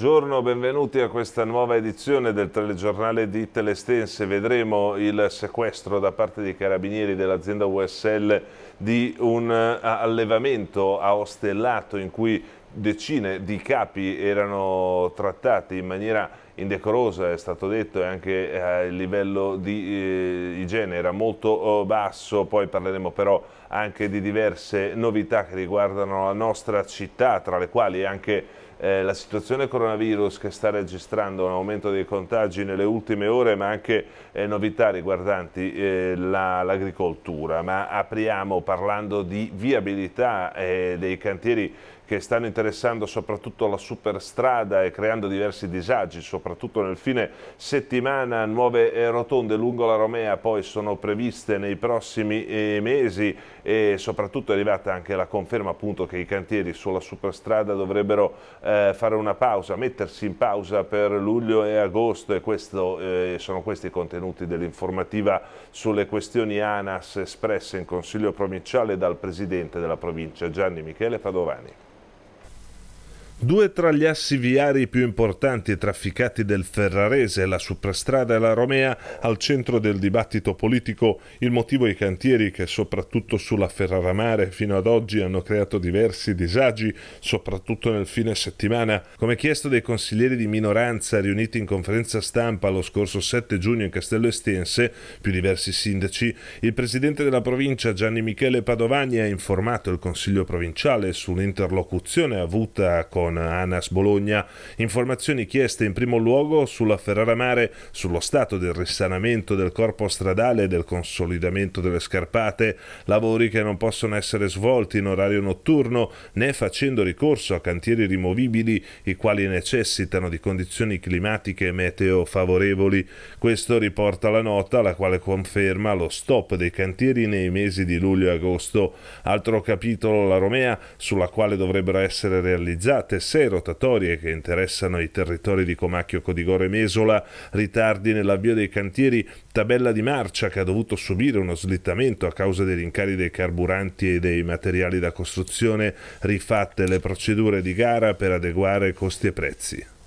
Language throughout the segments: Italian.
Buongiorno, benvenuti a questa nuova edizione del telegiornale di Telestense. Vedremo il sequestro da parte dei carabinieri dell'azienda USL di un eh, allevamento a Ostellato in cui decine di capi erano trattati in maniera indecorosa, è stato detto, e anche eh, il livello di eh, igiene era molto oh, basso, poi parleremo però anche di diverse novità che riguardano la nostra città, tra le quali anche eh, la situazione coronavirus che sta registrando un aumento dei contagi nelle ultime ore ma anche eh, novità riguardanti eh, l'agricoltura. La, ma apriamo parlando di viabilità eh, dei cantieri che stanno interessando soprattutto la superstrada e creando diversi disagi, soprattutto nel fine settimana. Nuove rotonde lungo la Romea poi sono previste nei prossimi eh, mesi e soprattutto è arrivata anche la conferma appunto che i cantieri sulla superstrada dovrebbero eh, fare una pausa, mettersi in pausa per luglio e agosto e questo, eh, sono questi i contenuti dell'informativa sulle questioni ANAS espresse in Consiglio provinciale dal Presidente della provincia Gianni Michele Padovani. Due tra gli assi viari più importanti e trafficati del Ferrarese, la Suprastrada e la Romea, al centro del dibattito politico, il motivo i cantieri che soprattutto sulla Ferraramare fino ad oggi hanno creato diversi disagi, soprattutto nel fine settimana. Come chiesto dai consiglieri di minoranza riuniti in conferenza stampa lo scorso 7 giugno in Castello Estense, più diversi sindaci, il presidente della provincia Gianni Michele Padovani ha informato il Consiglio provinciale sull'interlocuzione avuta con con ANAS Bologna. Informazioni chieste in primo luogo sulla Ferrara Mare, sullo stato del risanamento del corpo stradale e del consolidamento delle scarpate, lavori che non possono essere svolti in orario notturno né facendo ricorso a cantieri rimovibili i quali necessitano di condizioni climatiche e meteo favorevoli. Questo riporta la nota la quale conferma lo stop dei cantieri nei mesi di luglio e agosto. Altro capitolo la Romea sulla quale dovrebbero essere realizzate sei rotatorie che interessano i territori di Comacchio, Codigoro e Mesola, ritardi nell'avvio dei cantieri, tabella di marcia che ha dovuto subire uno slittamento a causa dei rincari dei carburanti e dei materiali da costruzione, rifatte le procedure di gara per adeguare costi e prezzi.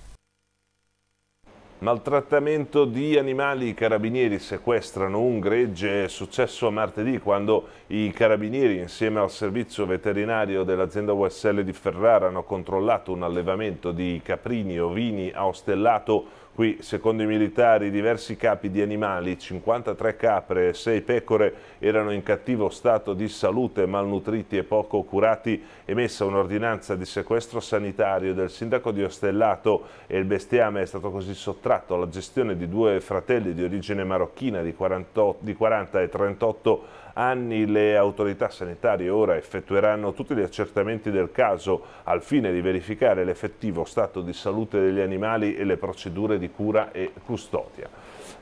Maltrattamento di animali, i carabinieri sequestrano un gregge, è successo martedì quando i carabinieri insieme al servizio veterinario dell'azienda USL di Ferrara hanno controllato un allevamento di caprini ovini a Ostellato Qui, secondo i militari, diversi capi di animali, 53 capre e 6 pecore, erano in cattivo stato di salute, malnutriti e poco curati. Emessa un'ordinanza di sequestro sanitario del sindaco di Ostellato e il bestiame è stato così sottratto alla gestione di due fratelli di origine marocchina di 40, di 40 e 38 anni le autorità sanitarie ora effettueranno tutti gli accertamenti del caso al fine di verificare l'effettivo stato di salute degli animali e le procedure di cura e custodia.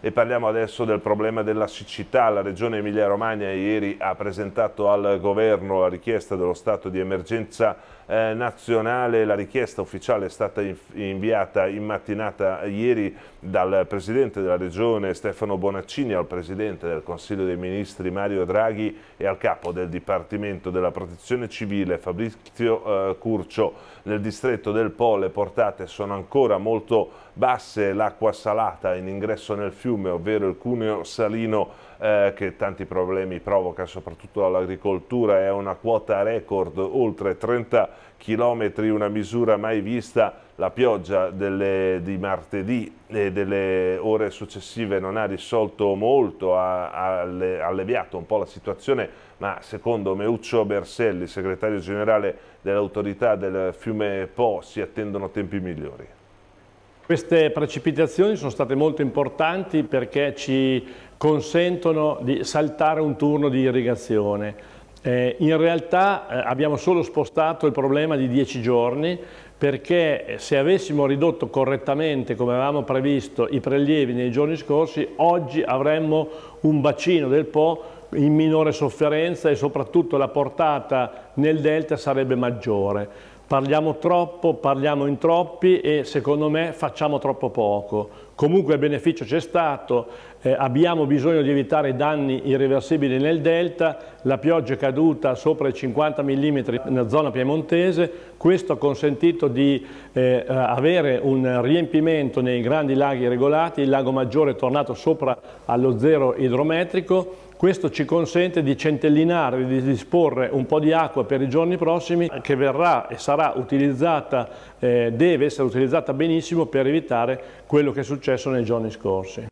E parliamo adesso del problema della siccità. La Regione Emilia-Romagna ieri ha presentato al Governo la richiesta dello stato di emergenza eh, nazionale. La richiesta ufficiale è stata inviata in mattinata ieri dal Presidente della Regione Stefano Bonaccini al Presidente del Consiglio dei Ministri Mario Draghi e al Capo del Dipartimento della Protezione Civile Fabrizio eh, Curcio. Nel distretto del Po le portate sono ancora molto basse, l'acqua salata in ingresso nel fiume, ovvero il cuneo salino eh, che tanti problemi provoca soprattutto all'agricoltura, è una quota record, oltre 30 km, una misura mai vista. La pioggia delle, di martedì e delle ore successive non ha risolto molto, ha, ha alleviato un po' la situazione, ma secondo Meuccio Berselli, segretario generale dell'autorità del fiume Po, si attendono tempi migliori. Queste precipitazioni sono state molto importanti perché ci consentono di saltare un turno di irrigazione. Eh, in realtà eh, abbiamo solo spostato il problema di 10 giorni perché se avessimo ridotto correttamente come avevamo previsto i prelievi nei giorni scorsi, oggi avremmo un bacino del Po in minore sofferenza e soprattutto la portata nel delta sarebbe maggiore. Parliamo troppo, parliamo in troppi e secondo me facciamo troppo poco. Comunque il beneficio c'è stato, eh, abbiamo bisogno di evitare danni irreversibili nel delta, la pioggia è caduta sopra i 50 mm nella zona piemontese, questo ha consentito di eh, avere un riempimento nei grandi laghi regolati, il lago Maggiore è tornato sopra allo zero idrometrico, questo ci consente di centellinare, di disporre un po' di acqua per i giorni prossimi che verrà e sarà utilizzata, eh, deve essere utilizzata benissimo per evitare quello che è successo nei giorni scorsi.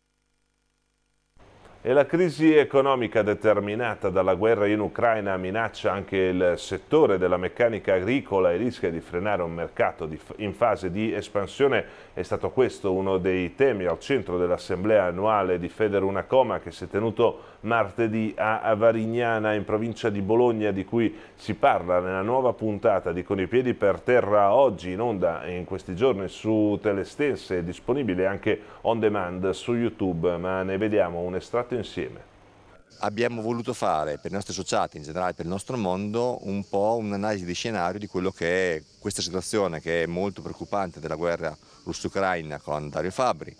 E la crisi economica determinata dalla guerra in Ucraina minaccia anche il settore della meccanica agricola e rischia di frenare un mercato in fase di espansione. È stato questo uno dei temi al centro dell'assemblea annuale di Federunacoma che si è tenuto martedì a Varignana in provincia di Bologna di cui si parla nella nuova puntata di Con i piedi per terra oggi in onda in questi giorni su Telestense disponibile anche on demand su YouTube ma ne vediamo un estratto insieme? Abbiamo voluto fare per i nostri associati, in generale per il nostro mondo, un po' un'analisi di scenario di quello che è questa situazione che è molto preoccupante della guerra russo-ucraina con Dario Fabri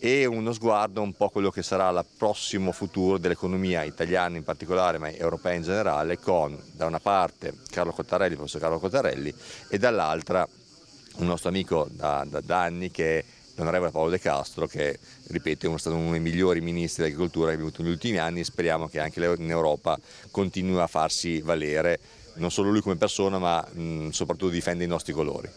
e uno sguardo un po' quello che sarà il prossimo futuro dell'economia italiana in particolare ma europea in generale con da una parte Carlo Cottarelli, professor Carlo Cottarelli e dall'altra un nostro amico da, da, da anni che è l'onorevole Paolo De Castro che ripeto è stato uno dei migliori ministri dell'agricoltura che abbiamo avuto negli ultimi anni e speriamo che anche in Europa continui a farsi valere non solo lui come persona ma mh, soprattutto difende i nostri colori.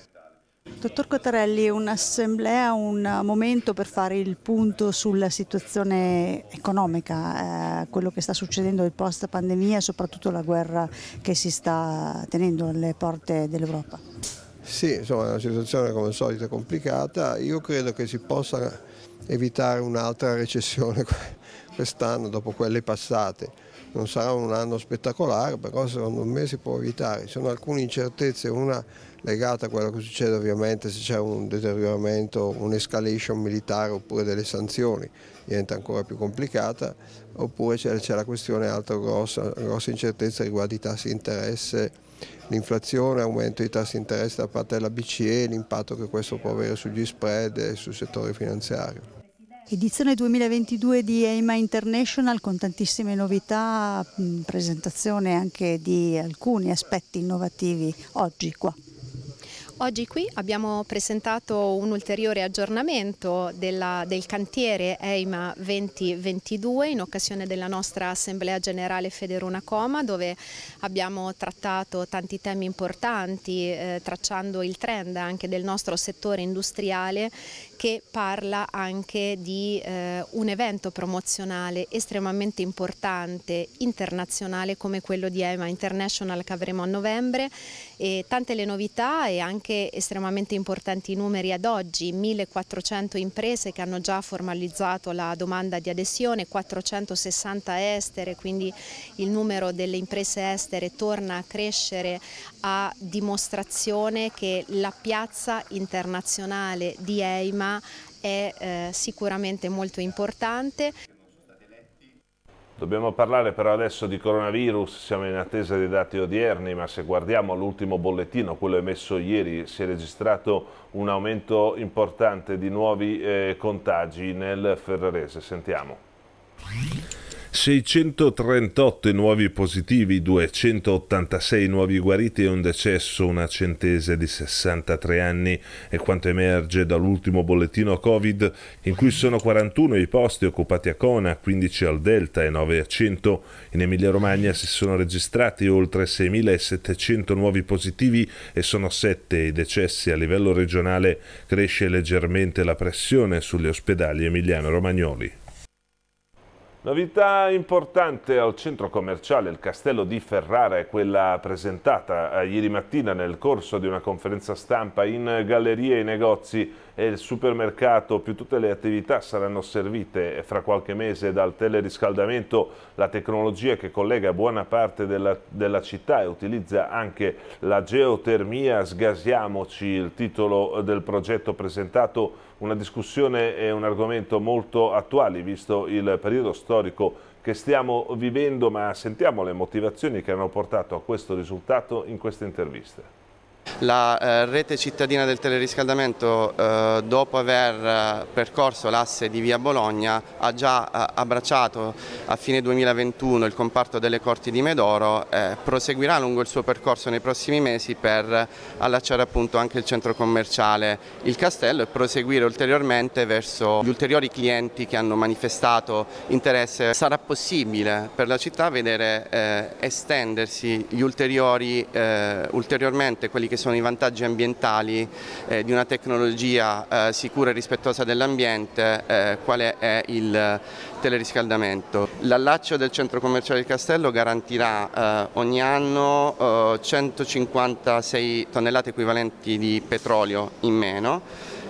Dottor Cottarelli, un'assemblea, un momento per fare il punto sulla situazione economica, eh, quello che sta succedendo nel post pandemia e soprattutto la guerra che si sta tenendo alle porte dell'Europa. Sì, insomma è una situazione come al solito complicata, io credo che si possa evitare un'altra recessione quest'anno dopo quelle passate. Non sarà un anno spettacolare, però secondo me si può evitare. Ci sono alcune incertezze, una legata a quello che succede ovviamente se c'è un deterioramento, un'escalation militare oppure delle sanzioni, diventa ancora più complicata, oppure c'è la questione altra grossa, grossa incertezza riguardo i tassi di interesse l'inflazione, aumento dei tassi di interesse da parte della BCE, l'impatto che questo può avere sugli spread e sul settore finanziario. Edizione 2022 di EIMA International con tantissime novità, presentazione anche di alcuni aspetti innovativi oggi qua. Oggi qui abbiamo presentato un ulteriore aggiornamento della, del cantiere EIMA 2022 in occasione della nostra Assemblea Generale Federuna Coma dove abbiamo trattato tanti temi importanti eh, tracciando il trend anche del nostro settore industriale che parla anche di eh, un evento promozionale estremamente importante internazionale come quello di EMA International che avremo a novembre. E tante le novità e anche estremamente importanti numeri ad oggi, 1400 imprese che hanno già formalizzato la domanda di adesione, 460 estere, quindi il numero delle imprese estere torna a crescere a dimostrazione che la piazza internazionale di EIMA è eh, sicuramente molto importante. Dobbiamo parlare però adesso di coronavirus, siamo in attesa dei dati odierni, ma se guardiamo l'ultimo bollettino, quello emesso ieri, si è registrato un aumento importante di nuovi eh, contagi nel Ferrarese. Sentiamo. 638 nuovi positivi, 286 nuovi guariti e un decesso, una centese di 63 anni è quanto emerge dall'ultimo bollettino Covid in cui sono 41 i posti occupati a Cona, 15 al Delta e 9 a Cento. In Emilia Romagna si sono registrati oltre 6.700 nuovi positivi e sono 7 i decessi. A livello regionale cresce leggermente la pressione sugli ospedali emiliano-romagnoli. Novità importante al centro commerciale Il Castello di Ferrara è quella presentata eh, ieri mattina nel corso di una conferenza stampa in gallerie e negozi e il supermercato più tutte le attività saranno servite fra qualche mese dal teleriscaldamento, la tecnologia che collega buona parte della, della città e utilizza anche la geotermia. Sgasiamoci il titolo del progetto presentato una discussione e un argomento molto attuali visto il periodo storico che stiamo vivendo, ma sentiamo le motivazioni che hanno portato a questo risultato in queste interviste. La eh, rete cittadina del teleriscaldamento, eh, dopo aver eh, percorso l'asse di via Bologna, ha già eh, abbracciato a fine 2021 il comparto delle Corti di Medoro, eh, proseguirà lungo il suo percorso nei prossimi mesi per allacciare appunto anche il centro commerciale Il Castello e proseguire ulteriormente verso gli ulteriori clienti che hanno manifestato interesse. Sarà possibile per la città vedere eh, estendersi ulteriori, ulteriormente quelli che sono i vantaggi ambientali eh, di una tecnologia eh, sicura e rispettosa dell'ambiente, eh, quale è il teleriscaldamento. L'allaccio del centro commerciale del Castello garantirà eh, ogni anno 156 eh, tonnellate equivalenti di petrolio in meno,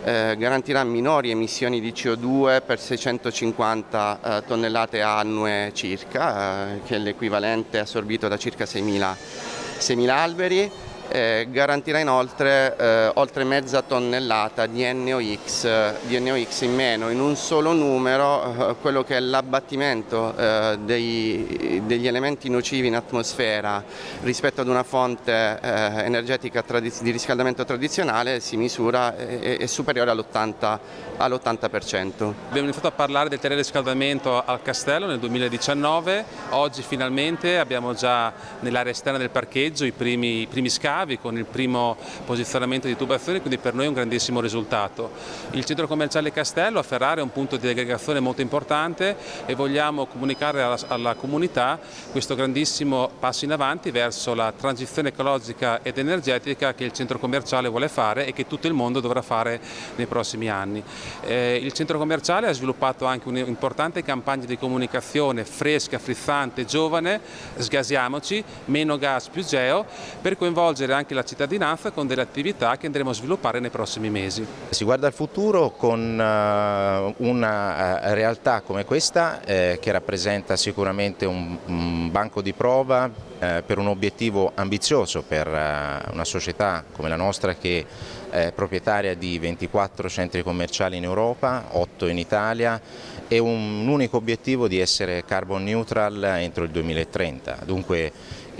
eh, garantirà minori emissioni di CO2 per 650 eh, tonnellate annue circa, che è l'equivalente assorbito da circa 6.000 alberi eh, garantirà inoltre eh, oltre mezza tonnellata di NOx, di NOx, in meno in un solo numero, eh, quello che è l'abbattimento eh, degli elementi nocivi in atmosfera rispetto ad una fonte eh, energetica di riscaldamento tradizionale si misura è, è superiore all'80%. all'80%. Abbiamo iniziato a parlare del teleriscaldamento al castello nel 2019, oggi finalmente abbiamo già nell'area esterna del parcheggio i primi, i primi scavi scavi con il primo posizionamento di tubazione, quindi per noi è un grandissimo risultato. Il centro commerciale Castello a Ferrara è un punto di aggregazione molto importante e vogliamo comunicare alla, alla comunità questo grandissimo passo in avanti verso la transizione ecologica ed energetica che il centro commerciale vuole fare e che tutto il mondo dovrà fare nei prossimi anni. Eh, il centro commerciale ha sviluppato anche un'importante campagna di comunicazione fresca, frizzante, giovane, sgasiamoci, meno gas più geo, per coinvolgere coinvolgere anche la cittadinanza con delle attività che andremo a sviluppare nei prossimi mesi. Si guarda al futuro con eh, una eh, realtà come questa eh, che rappresenta sicuramente un banco di prova per un obiettivo ambizioso per una società come la nostra che è proprietaria di 24 centri commerciali in Europa, 8 in Italia e un unico obiettivo di essere carbon neutral entro il 2030. Dunque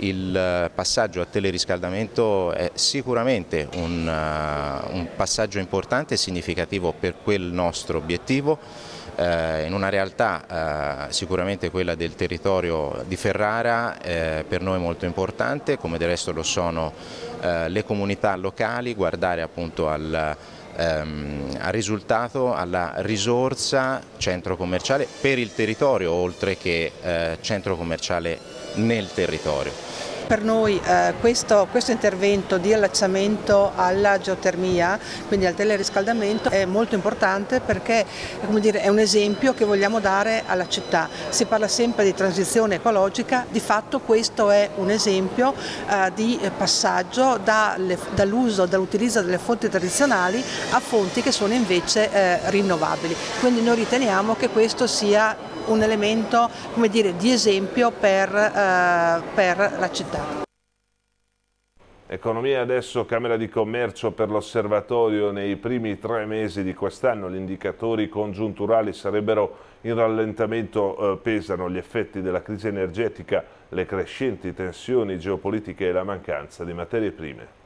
il passaggio a teleriscaldamento è sicuramente un, uh, un passaggio importante e significativo per quel nostro obiettivo. Eh, in una realtà eh, sicuramente quella del territorio di Ferrara eh, per noi molto importante, come del resto lo sono eh, le comunità locali, guardare appunto al, ehm, al risultato, alla risorsa centro commerciale per il territorio oltre che eh, centro commerciale nel territorio per noi eh, questo, questo, intervento di allacciamento alla geotermia, quindi al teleriscaldamento, è molto importante perché dire, è un esempio che vogliamo dare alla città. Si parla sempre di transizione ecologica, di fatto questo è un esempio eh, di passaggio dall'uso, dall'utilizzo delle fonti tradizionali a fonti che sono invece eh, rinnovabili. Quindi noi riteniamo che questo sia un elemento dire, di esempio per, eh, per la città. Economia adesso, Camera di Commercio per l'osservatorio nei primi tre mesi di quest'anno, gli indicatori congiunturali sarebbero in rallentamento, eh, pesano gli effetti della crisi energetica, le crescenti tensioni geopolitiche e la mancanza di materie prime.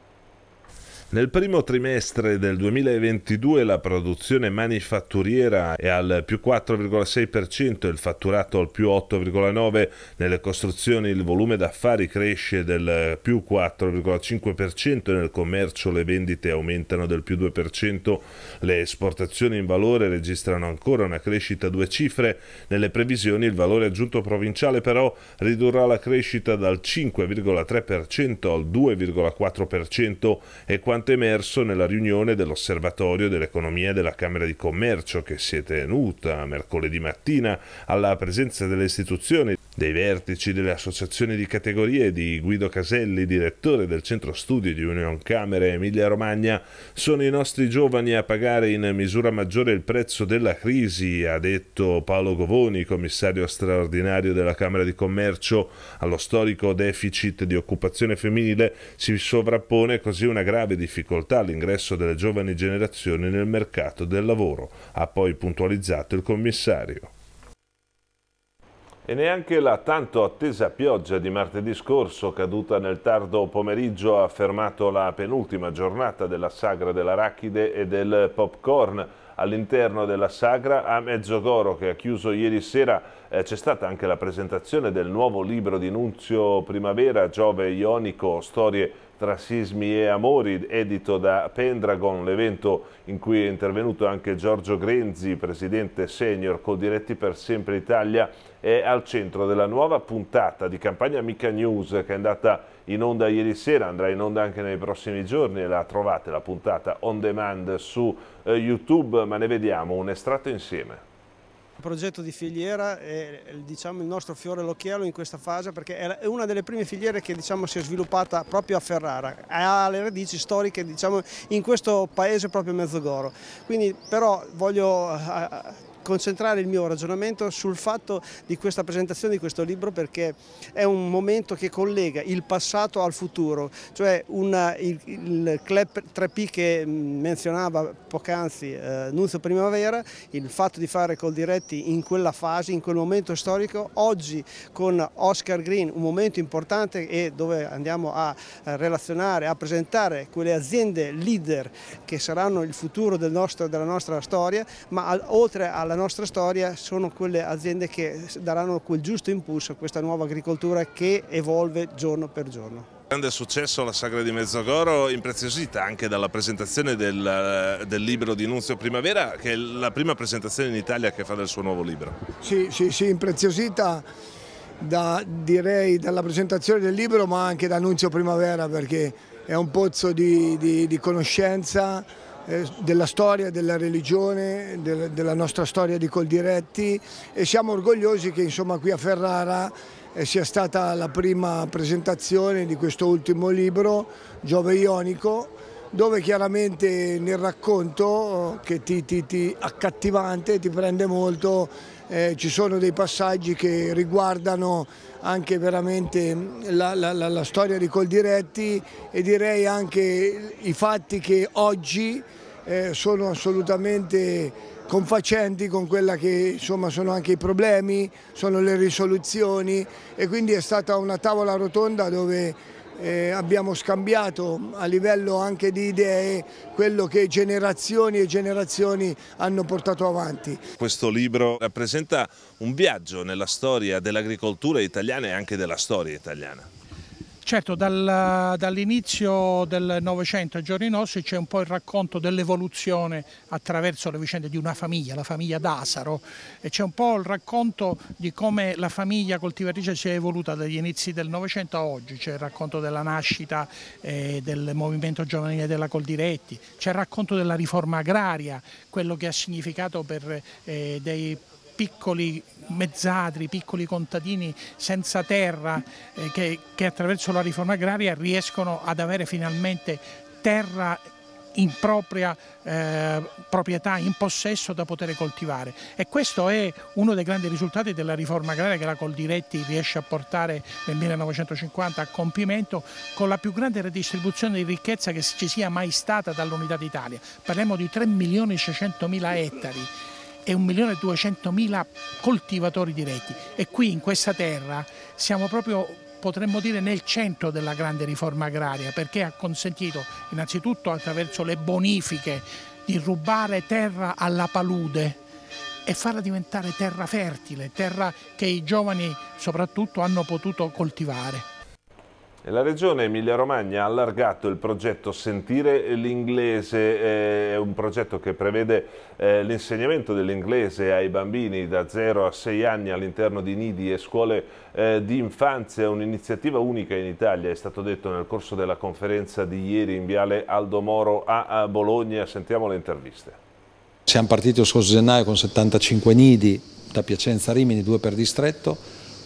Nel primo trimestre del 2022 la produzione manifatturiera è al più 4,6% e il fatturato al più 8,9%. Nelle costruzioni il volume d'affari cresce del più 4,5% e nel commercio le vendite aumentano del più 2%. Le esportazioni in valore registrano ancora una crescita a due cifre. Nelle previsioni il valore aggiunto provinciale però ridurrà la crescita dal 5,3% al 2,4% e quando quanto emerso nella riunione dell'Osservatorio dell'Economia della Camera di Commercio che si è tenuta mercoledì mattina alla presenza delle istituzioni, dei vertici delle associazioni di categorie di Guido Caselli, direttore del centro studi di Union Camere Emilia Romagna, sono i nostri giovani a pagare in misura maggiore il prezzo della crisi, ha detto Paolo Govoni, commissario straordinario della Camera di Commercio. Allo storico deficit di occupazione femminile si sovrappone così una grave difficoltà difficoltà all'ingresso delle giovani generazioni nel mercato del lavoro, ha poi puntualizzato il commissario. E neanche la tanto attesa pioggia di martedì scorso, caduta nel tardo pomeriggio, ha fermato la penultima giornata della sagra dell'arachide e del popcorn. All'interno della sagra a Mezzogoro, che ha chiuso ieri sera, eh, c'è stata anche la presentazione del nuovo libro di Nunzio Primavera, Giove Ionico, Storie tra sismi e amori, edito da Pendragon, l'evento in cui è intervenuto anche Giorgio Grenzi, presidente senior Coldiretti per Sempre Italia, è al centro della nuova puntata di Campagna Mica News che è andata in onda ieri sera, andrà in onda anche nei prossimi giorni la trovate la puntata on demand su eh, YouTube, ma ne vediamo un estratto insieme. Il progetto di filiera è diciamo, il nostro fiore all'occhiello in questa fase perché è una delle prime filiere che diciamo, si è sviluppata proprio a Ferrara, ha le radici storiche diciamo, in questo paese proprio Mezzogoro. Quindi però voglio concentrare il mio ragionamento sul fatto di questa presentazione di questo libro perché è un momento che collega il passato al futuro, cioè una, il, il, club 3P che menzionava poc'anzi eh, Nunzio Primavera, il fatto di fare col diretti in quella fase, in quel momento storico, oggi con Oscar Green, un momento importante e dove andiamo a relazionare, a presentare quelle aziende leader che saranno il futuro del nostro, della nostra storia, ma oltre alla nostra storia sono quelle aziende che daranno quel giusto impulso a questa nuova agricoltura che evolve giorno per giorno. Grande successo alla Sagra di Mezzogoro, impreziosita anche dalla presentazione del, del, libro di Nunzio Primavera, che è la prima presentazione in Italia che fa del suo nuovo libro. Sì, sì, sì impreziosita da, direi dalla presentazione del libro ma anche da Nunzio Primavera perché è un pozzo di, di, di conoscenza, della storia, della religione, del, della nostra storia di Coldiretti e siamo orgogliosi che insomma qui a Ferrara eh, sia stata la prima presentazione di questo ultimo libro, Giove Ionico, dove chiaramente nel racconto che ti, ti, ti accattivante, ti prende molto, eh, ci sono dei passaggi che riguardano anche veramente la, la, la, la storia di Coldiretti e direi anche i fatti che oggi eh, sono assolutamente confacenti con quella che insomma sono anche i problemi, sono le risoluzioni e quindi è stata una tavola rotonda dove eh, abbiamo scambiato a livello anche di idee quello che generazioni e generazioni hanno portato avanti. Questo libro rappresenta un viaggio nella storia dell'agricoltura italiana e anche della storia italiana. Certo, dal, dall'inizio del Novecento ai giorni nostri c'è un po' il racconto dell'evoluzione attraverso le vicende di una famiglia, la famiglia d'Asaro, e c'è un po' il racconto di come la famiglia coltivatrice si è evoluta dagli inizi del Novecento a oggi, c'è il racconto della nascita eh, del movimento giovanile della Coldiretti, c'è il racconto della riforma agraria, quello che ha significato per eh, dei piccoli mezzadri, piccoli contadini senza terra eh, che, che attraverso la riforma agraria riescono ad avere finalmente terra in propria eh, proprietà, in possesso da poter coltivare e questo è uno dei grandi risultati della riforma agraria che la Coldiretti riesce a portare nel 1950 a compimento con la più grande redistribuzione di ricchezza che ci sia mai stata dall'Unità d'Italia. Parliamo di 3 milioni e 600 mila ettari e 1.200.000 coltivatori diretti e qui in questa terra siamo proprio potremmo dire nel centro della grande riforma agraria perché ha consentito innanzitutto attraverso le bonifiche di rubare terra alla palude e farla diventare terra fertile, terra che i giovani soprattutto hanno potuto coltivare. La Regione Emilia-Romagna ha allargato il progetto Sentire l'inglese, è un progetto che prevede eh, l'insegnamento dell'inglese ai bambini da 0 a 6 anni all'interno di nidi e scuole eh, di infanzia, un'iniziativa unica in Italia, è stato detto nel corso della conferenza di ieri in Viale Aldo Moro a Bologna, sentiamo le interviste. Siamo partiti lo scorso gennaio con 75 nidi da Piacenza a Rimini, due per distretto,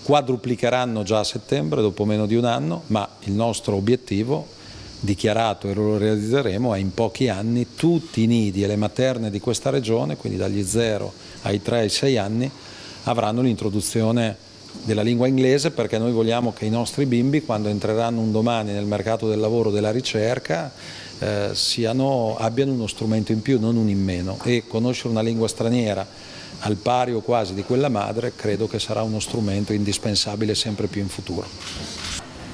quadruplicheranno già a settembre dopo meno di un anno, ma il nostro obiettivo dichiarato e lo realizzeremo è in pochi anni tutti i nidi e le materne di questa regione, quindi dagli 0 ai 3 ai 6 anni, avranno l'introduzione della lingua inglese perché noi vogliamo che i nostri bimbi quando entreranno un domani nel mercato del lavoro della ricerca eh, siano, abbiano uno strumento in più, non un in meno. E conoscere una lingua straniera al pari o quasi di quella madre credo che sarà uno strumento indispensabile sempre più in futuro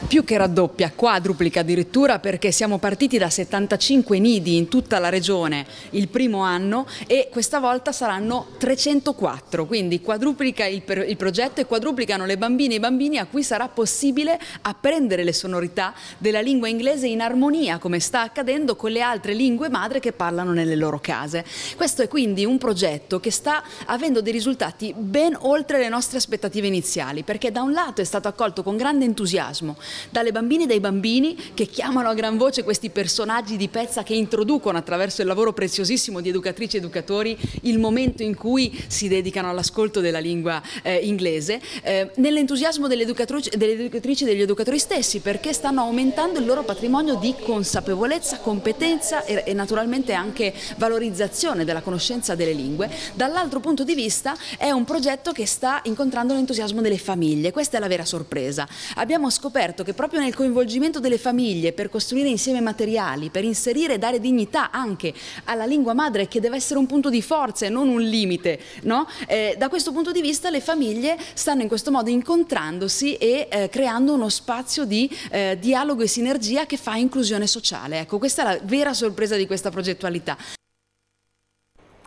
più che raddoppia, quadruplica addirittura perché siamo partiti da 75 nidi in tutta la regione il primo anno e questa volta saranno 304, quindi quadruplica il, il progetto e quadruplicano le bambine e i bambini a cui sarà possibile apprendere le sonorità della lingua inglese in armonia come sta accadendo con le altre lingue madre che parlano nelle loro case. Questo è quindi un progetto che sta avendo dei risultati ben oltre le nostre aspettative iniziali perché da un lato è stato accolto con grande entusiasmo dalle bambine e dai bambini che chiamano a gran voce questi personaggi di pezza che introducono attraverso il lavoro preziosissimo di educatrici e educatori il momento in cui si dedicano all'ascolto della lingua eh, inglese, eh, nell'entusiasmo delle delle educatrici e degli educatori stessi perché stanno aumentando il loro patrimonio di consapevolezza, competenza e, e naturalmente anche valorizzazione della conoscenza delle lingue. Dall'altro punto di vista è un progetto che sta incontrando l'entusiasmo delle famiglie, questa è la vera sorpresa. Abbiamo scoperto che proprio nel coinvolgimento delle famiglie per costruire insieme materiali, per inserire e dare dignità anche alla lingua madre che deve essere un punto di forza e non un limite, no? eh, da questo punto di vista le famiglie stanno in questo modo incontrandosi e eh, creando uno spazio di eh, dialogo e sinergia che fa inclusione sociale. Ecco, questa è la vera sorpresa di questa progettualità.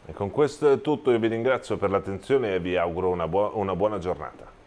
E con questo è tutto, io vi ringrazio per l'attenzione e vi auguro una, bu una buona giornata.